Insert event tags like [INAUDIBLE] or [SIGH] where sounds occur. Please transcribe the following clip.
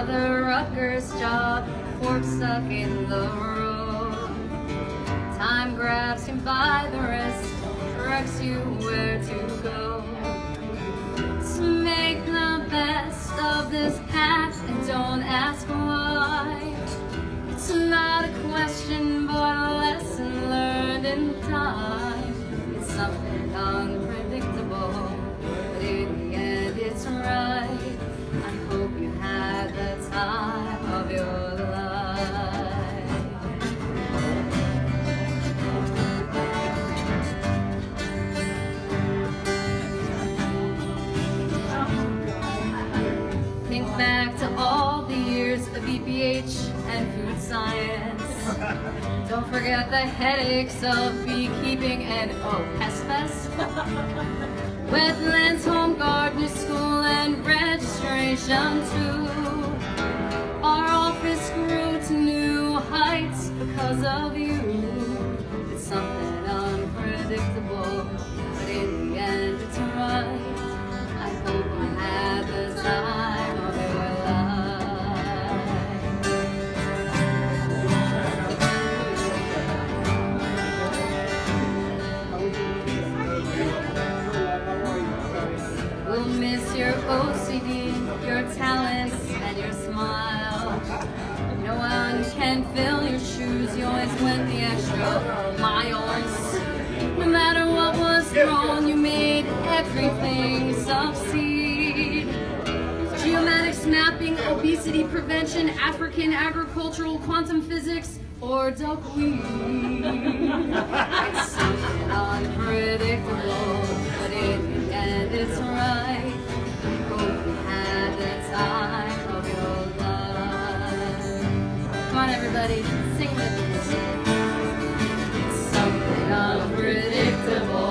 another Rutgers job, fork stuck in the road. Time grabs you by the wrist, directs you where to go. To make the best of this Think back to all the years of EPH and food science. Don't forget the headaches of beekeeping and oh, pest fest. Wetlands, home garden school, and registration too. Our office grew to new heights because of you. It's something unpredictable, We'll miss your oh, OCD, your talents, and your smile. No one can fill your shoes, you always went the extra miles. No matter what was wrong, you made everything succeed. Geomatics, mapping, obesity prevention, African agricultural, quantum physics, or [LAUGHS] unpredictable, something unpredictable.